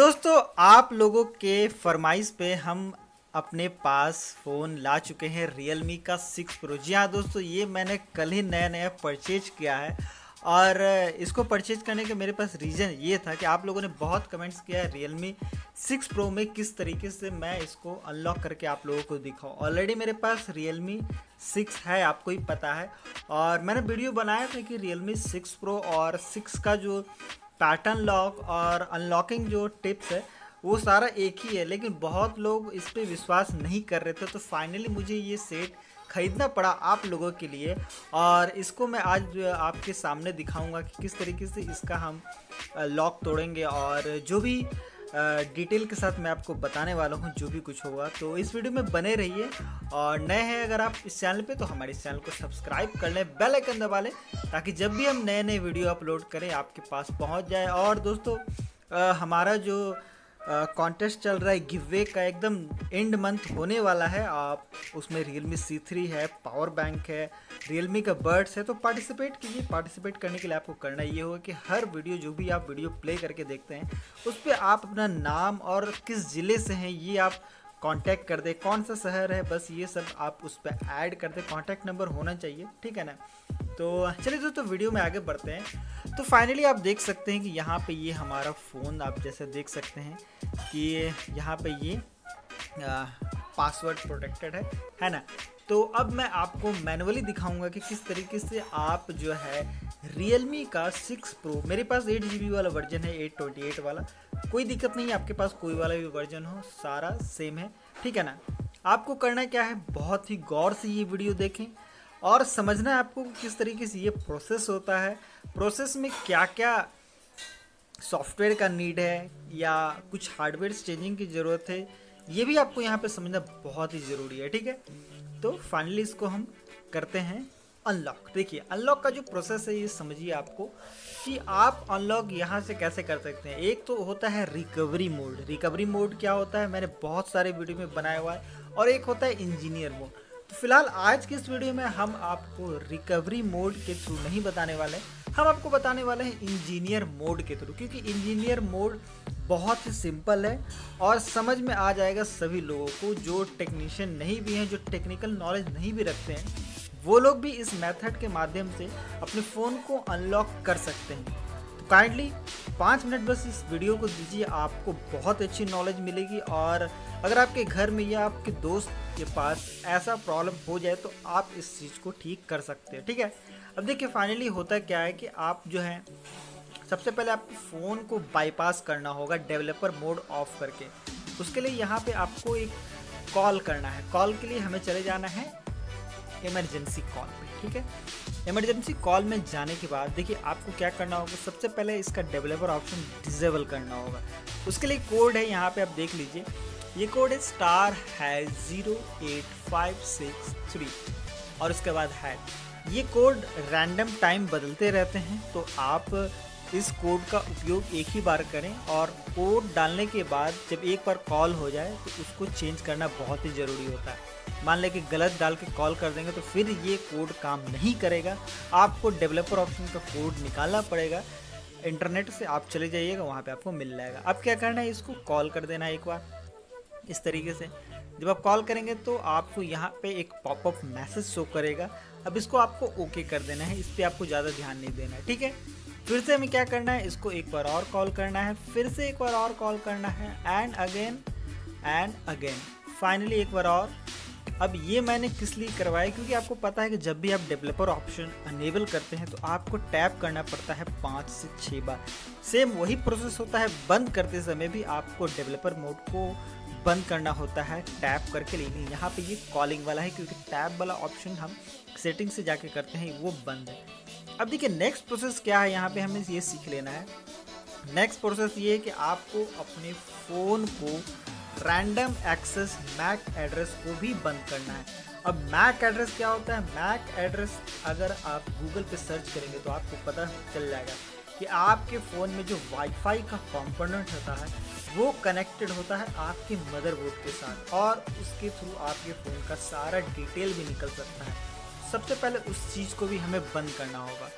दोस्तों, आप लोगों के फरमाइश पे हम अपने पास फ़ोन ला चुके हैं Realme का सिक्स प्रो जी हाँ दोस्तों, ये मैंने कल ही नया नया परचेज किया है और इसको परचेज करने के मेरे पास रीज़न ये था कि आप लोगों ने बहुत कमेंट्स किया है Realme सिक्स प्रो में किस तरीके से मैं इसको अनलॉक करके आप लोगों को दिखाऊँ। ऑलरेडी मेरे पास Realme सिक्स है, आपको ही पता है। और मैंने वीडियो बनाया था कि Realme सिक्स प्रो और सिक्स का जो पैटर्न लॉक और अनलॉकिंग जो टिप्स है, वो सारा एक ही है, लेकिन बहुत लोग इस पर विश्वास नहीं कर रहे थे तो फाइनली मुझे ये सेट ख़रीदना पड़ा आप लोगों के लिए और इसको मैं आज आपके सामने दिखाऊँगा कि किस तरीके से इसका हम लॉक तोड़ेंगे और जो भी डिटेल के साथ मैं आपको बताने वाला हूँ जो भी कुछ होगा। तो इस वीडियो में बने रहिए और नए हैं अगर आप इस चैनल पे तो हमारे इस चैनल को सब्सक्राइब कर लें बेल आइकन दबा लें ताकि जब भी हम नए नए वीडियो अपलोड करें आपके पास पहुँच जाए। और दोस्तों आ, हमारा जो कॉन्टेस्ट चल रहा है। गिवे का एकदम एंड मंथ होने वाला है। आप उसमें रियल मी सी थ्री है पावर बैंक है रियल मी का बर्ड्स है तो पार्टिसिपेट कीजिए। पार्टिसिपेट करने के लिए आपको करना ये होगा कि हर वीडियो जो भी आप वीडियो प्ले करके देखते हैं, उस पर आप अपना नाम और किस ज़िले से हैं, ये आप कांटेक्ट कर दे। कौन सा शहर है, बस ये सब आप उस पर ऐड कर दे। कॉन्टैक्ट नंबर होना चाहिए, ठीक है ना? तो चलिए दोस्तों वीडियो में आगे बढ़ते हैं। तो फाइनली आप देख सकते हैं कि यहाँ पे ये हमारा फ़ोन आप जैसे देख सकते हैं कि यहाँ पे ये पासवर्ड प्रोटेक्टेड है है ना? तो अब मैं आपको मैनुअली दिखाऊँगा कि किस तरीके से आप जो है Realme का 6 Pro, मेरे पास एट जी वाला वर्जन है 828 वाला। कोई दिक्कत नहीं, आपके पास कोई वाला भी वर्जन हो, सारा सेम है, ठीक है ना? आपको करना क्या है, बहुत ही गौर से ये वीडियो देखें। और समझना है आपको किस तरीके से ये प्रोसेस होता है। प्रोसेस में क्या क्या सॉफ्टवेयर का नीड है या कुछ हार्डवेयर चेंजिंग की ज़रूरत है, ये भी आपको यहाँ पे समझना बहुत ही ज़रूरी है, ठीक है? तो फाइनली इसको हम करते हैं अनलॉक देखिए अनलॉक का जो प्रोसेस है, ये समझिए आपको कि आप अनलॉक यहाँ से कैसे कर सकते हैं। एक तो होता है रिकवरी मोड रिकवरी मोड क्या होता है? मैंने बहुत सारे वीडियो में बनाया हुआ है और एक होता है इंजीनियर मोड तो फ़िलहाल आज के इस वीडियो में हम आपको रिकवरी मोड के थ्रू नहीं बताने वाले हम आपको बताने वाले हैं इंजीनियर मोड के थ्रू, क्योंकि इंजीनियर मोड बहुत ही सिंपल है और समझ में आ जाएगा सभी लोगों को जो टेक्नीशियन नहीं भी हैं, जो टेक्निकल नॉलेज नहीं भी रखते हैं, वो लोग भी इस मेथड के माध्यम से अपने फ़ोन को अनलॉक कर सकते हैं। तो काइंडली पाँच मिनट बस इस वीडियो को दीजिए, आपको बहुत अच्छी नॉलेज मिलेगी और अगर आपके घर में या आपके दोस्त के पास ऐसा प्रॉब्लम हो जाए तो आप इस चीज़ को ठीक कर सकते हैं, ठीक है? अब देखिए फाइनली होता क्या है कि आप जो है, सबसे पहले आपको फ़ोन को बाईपास करना होगा डेवलपर मोड ऑफ़ करके। उसके लिए यहाँ पे आपको एक कॉल करना है। कॉल के लिए हमें चले जाना है इमरजेंसी कॉल पे, ठीक है? इमरजेंसी कॉल में जाने के बाद देखिए, आपको क्या करना होगा? सबसे पहले इसका डेवलपर ऑप्शन डिजेबल करना होगा। उसके लिए कोड है यहाँ पे, आप देख लीजिए। ये कोड है स्टार है zero eight five six three और उसके बाद है। ये कोड रैंडम टाइम बदलते रहते हैं तो आप इस कोड का उपयोग एक ही बार करें और कोड डालने के बाद जब एक बार कॉल हो जाए तो उसको चेंज करना बहुत ही ज़रूरी होता है। मान लें कि गलत डाल के कॉल कर देंगे तो फिर ये कोड काम नहीं करेगा। आपको डेवलपर ऑप्शन का कोड निकालना पड़ेगा। इंटरनेट से आप चले जाइएगा, वहाँ पे आपको मिल जाएगा। अब क्या करना है, इसको कॉल कर देना है एक बार। इस तरीके से। जब आप कॉल करेंगे तो आपको यहाँ पे एक पॉपअप मैसेज शो करेगा। अब इसको आपको ओके कर देना है, इस पर आपको ज़्यादा ध्यान नहीं देना है, ठीक है? फिर से हमें क्या करना है? इसको एक बार और कॉल करना है, फिर से एक बार और कॉल करना है and again and again finally एक बार और। अब ये मैंने किस लिए करवाया? क्योंकि आपको पता है कि जब भी आप डेवलपर ऑप्शन अनेबल करते हैं तो आपको टैप करना पड़ता है पाँच से छः बार। सेम वही प्रोसेस होता है, बंद करते समय भी आपको डेवलपर मोड को बंद करना होता है, टैप करके लेकिन यहाँ पे ये कॉलिंग वाला है, क्योंकि टैप वाला ऑप्शन हम सेटिंग से जाके करते हैं, वो बंद है। अब देखिए नेक्स्ट प्रोसेस क्या है? यहाँ पे हमें ये सीख लेना है। नेक्स्ट प्रोसेस ये है कि आपको अपने फ़ोन को रैंडम एक्सेस मैक एड्रेस को भी बंद करना है। अब मैक एड्रेस क्या होता है? मैक एड्रेस अगर आप गूगल पे सर्च करेंगे तो आपको पता चल जाएगा कि आपके फ़ोन में जो वाईफाई का कंपोनेंट होता है वो कनेक्टेड होता है आपके मदरबोर्ड के साथ और उसके थ्रू आपके फ़ोन का सारा डिटेल भी निकल सकता है। सबसे पहले उस चीज़ को भी हमें बंद करना होगा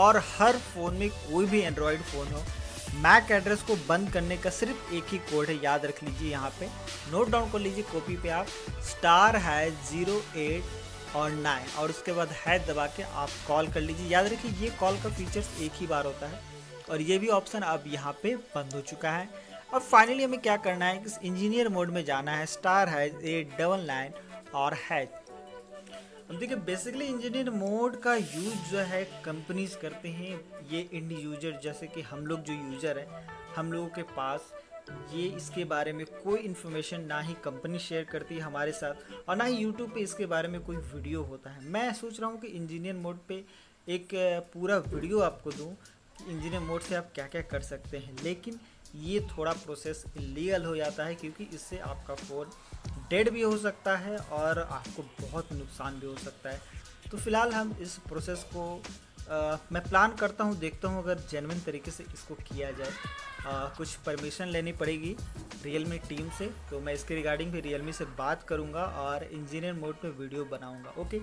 और हर फ़ोन में कोई भी एंड्रॉयड फ़ोन हो मैक एड्रेस को बंद करने का सिर्फ़ एक ही कोड है, याद रख लीजिए यहाँ पे। नोट डाउन कर लीजिए कॉपी पे आप स्टार है ज़ीरो एट और नाइन और उसके बाद है दबा के आप कॉल कर लीजिए। याद रखिए, ये कॉल का फीचर्स एक ही बार होता है और ये भी ऑप्शन अब यहाँ पे बंद हो चुका है। और फाइनली हमें क्या करना है? कि इंजीनियर मोड में जाना है? स्टार है ए डबल नाइन और हैच अब देखिए बेसिकली इंजीनियर मोड का यूज़ जो है कंपनीज़ करते हैं। ये इंड यूज़र जैसे कि हम लोग जो यूज़र हैं, हम लोगों के पास ये इसके बारे में कोई इन्फॉर्मेशन ना ही कंपनी शेयर करती है हमारे साथ और ना ही यूट्यूब पे इसके बारे में कोई वीडियो होता है। मैं सोच रहा हूँ कि इंजीनियर मोड पे एक पूरा वीडियो आपको दूँ इंजीनियर मोड से आप क्या क्या कर सकते हैं। लेकिन ये थोड़ा प्रोसेस इलीगल हो जाता है क्योंकि इससे आपका फ़ोन डेड भी हो सकता है और आपको बहुत नुकसान भी हो सकता है। तो फ़िलहाल हम इस प्रोसेस को आ, मैं प्लान करता हूँ देखता हूँ अगर जेनविन तरीके से इसको किया जाए। आ, कुछ परमिशन लेनी पड़ेगी रियल टीम से तो मैं इसके रिगार्डिंग भी रियल से बात करूँगा और इंजीनियर मोड पे वीडियो बनाऊँगा ओके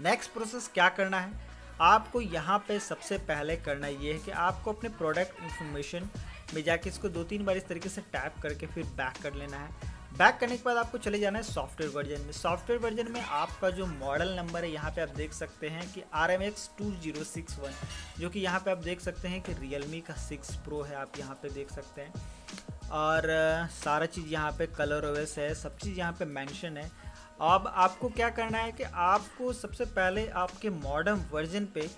नेक्स्ट प्रोसेस क्या करना है? आपको यहाँ पे सबसे पहले करना ये है कि आपको अपने प्रोडक्ट इन्फॉर्मेशन में जाके इसको दो तीन बार इस तरीके से टैप करके फिर बैक कर लेना है। बैक करने के बाद आपको चले जाना है सॉफ्टवेयर वर्जन में। सॉफ्टवेयर वर्जन में आपका जो मॉडल नंबर है, यहाँ पे आप देख सकते हैं कि R M X two zero six one जो कि यहाँ पे आप देख सकते हैं कि रियल मी का सिक्स प्रो है, आप यहाँ पे देख सकते हैं। और सारा चीज़ यहाँ पे कलर ओवेस है, सब चीज़ यहाँ पे मेंशन है। अब आपको क्या करना है कि आपको सबसे पहले आपके मॉडर्न वर्जन पे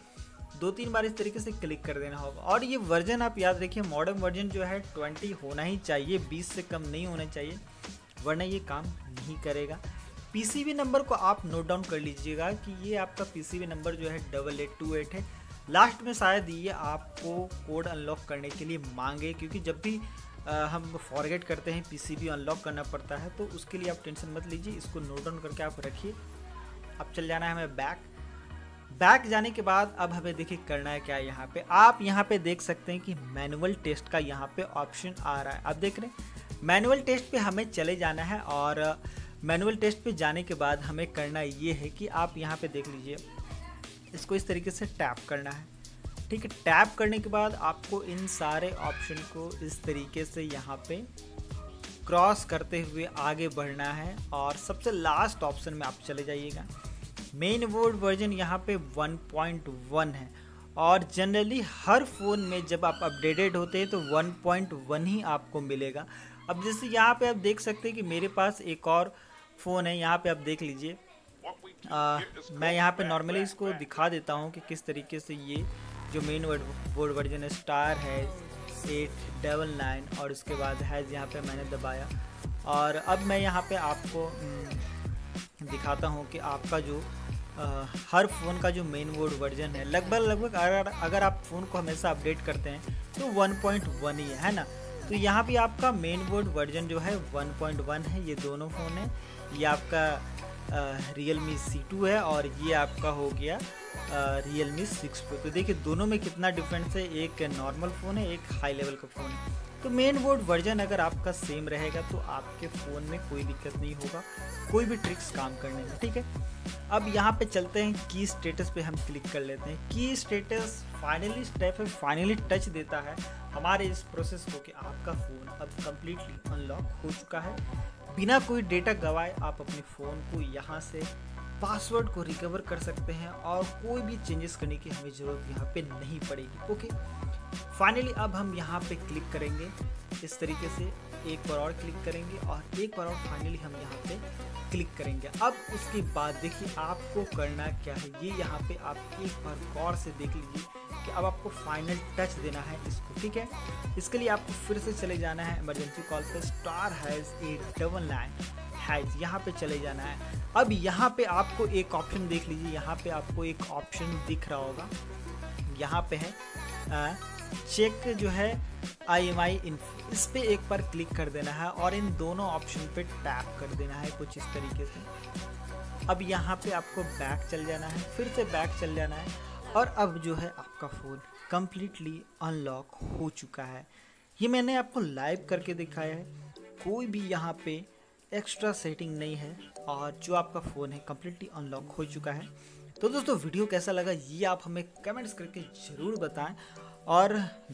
दो तीन बार इस तरीके से क्लिक कर देना होगा। और ये वर्जन आप याद रखिए मॉडर्न वर्जन जो है ट्वेंटी होना ही चाहिए बीस से कम नहीं होना चाहिए वरना ये काम नहीं करेगा। पीसीबी नंबर को आप नोट डाउन कर लीजिएगा कि ये आपका पीसीबी नंबर जो है डबल एट टू एट है। लास्ट में शायद ये आपको कोड अनलॉक करने के लिए मांगे क्योंकि जब भी आ, हम फॉरगेट करते हैं पीसीबी अनलॉक करना पड़ता है तो उसके लिए आप टेंशन मत लीजिए इसको नोट डाउन करके आप रखिए। अब चल जाना है हमें बैक बैक जाने के बाद अब हमें देखिए करना है क्या है यहाँ पे। आप यहाँ पे देख सकते हैं कि मैनुअल टेस्ट का यहाँ पे ऑप्शन आ रहा है। आप देख रहे हैं, मैनुअल टेस्ट पे हमें चले जाना है और मैनुअल टेस्ट पे जाने के बाद हमें करना ये है कि आप यहाँ पे देख लीजिए, इसको इस तरीके से टैप करना है। ठीक है, टैप करने के बाद आपको इन सारे ऑप्शन को इस तरीके से यहाँ पे क्रॉस करते हुए आगे बढ़ना है और सबसे लास्ट ऑप्शन में आप चले जाइएगा। मेन वर्ड वर्जन यहाँ पे 1.1 है। और जनरली हर फ़ोन में जब आप अपडेटेड होते हैं तो 1.1 ही आपको मिलेगा। अब जैसे यहाँ पे आप देख सकते हैं कि मेरे पास एक और फ़ोन है यहाँ पे आप देख लीजिए। मैं यहाँ पे नॉर्मली इसको दिखा देता हूँ कि किस तरीके से ये जो मेन बोर्ड वर्जन है स्टार है एट डबल नाइन और उसके बाद है यहाँ पे मैंने दबाया। और अब मैं यहाँ पे आपको हम्म, दिखाता हूँ कि आपका जो हर फ़ोन का जो मेन बोर्ड वर्जन है लगभग लगभग अगर अगर आप फ़ोन को हमेशा अपडेट करते हैं तो 1.1 ही है, ना? तो यहाँ भी आपका मेन बोर्ड वर्जन जो है 1.1 है ये दोनों फ़ोन है। ये आपका रियल मी सी है और ये आपका हो गया रियल मी सिक्स तो देखिए दोनों में कितना डिफरेंस है एक नॉर्मल फ़ोन है एक हाई लेवल का फ़ोन है। तो मेन बोर्ड वर्जन अगर आपका सेम रहेगा तो आपके फ़ोन में कोई दिक्कत नहीं होगा। कोई भी ट्रिक्स काम करने में, ठीक है? अब यहाँ पे चलते हैं की स्टेटस पे हम क्लिक कर लेते हैं। की स्टेटस फाइनली स्टेप है फाइनली टच देता है हमारे इस प्रोसेस को कि आपका फ़ोन अब कम्प्लीटली अनलॉक हो चुका है। बिना कोई डेटा गवाए आप अपने फ़ोन को यहाँ से पासवर्ड को रिकवर कर सकते हैं और कोई भी चेंजेस करने की हमें ज़रूरत यहाँ पे नहीं पड़ेगी ओके फाइनली अब हम यहाँ पे क्लिक करेंगे। इस तरीके से एक बार और क्लिक करेंगे और एक बार और फाइनली हम यहाँ पे क्लिक करेंगे। अब उसके बाद देखिए आपको करना क्या है। ये यहाँ पे आप एक बार गौर से देख लीजिए कि अब आपको फाइनल टच देना है इसको, ठीक है? इसके लिए आपको फिर से चले जाना है। इमरजेंसी कॉल पे star hash eight double nine hash यहाँ पे चले जाना है। अब यहाँ पे आपको एक ऑप्शन देख लीजिए। यहाँ पे आपको एक ऑप्शन दिख रहा होगा। यहाँ पे है। चेक जो है आई एम आई इन इस पर एक बार क्लिक कर देना है और इन दोनों ऑप्शन पे टैप कर देना है कुछ इस तरीके से। अब यहाँ पे आपको बैक चल जाना है, फिर से बैक चल जाना है और अब जो है आपका फ़ोन कम्प्लीटली अनलॉक हो चुका है। ये मैंने आपको लाइव करके दिखाया है। कोई भी यहाँ पे एक्स्ट्रा सेटिंग नहीं है और जो आपका फ़ोन है कम्प्लीटली अनलॉक हो चुका है। तो दोस्तों, वीडियो कैसा लगा ये आप हमें कमेंट्स करके ज़रूर बताएँ और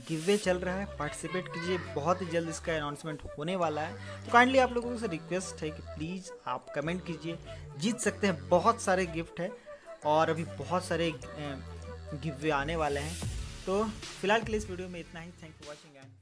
गिवे चल रहा है पार्टिसिपेट कीजिए। बहुत ही जल्द इसका अनाउंसमेंट होने वाला है। तो काइंडली आप लोगों से रिक्वेस्ट है कि प्लीज़ आप कमेंट कीजिए। जीत सकते हैं, बहुत सारे गिफ्ट है और अभी बहुत सारे गिवे आने वाले हैं। तो फ़िलहाल के लिए इस वीडियो में इतना ही। Thank you watching and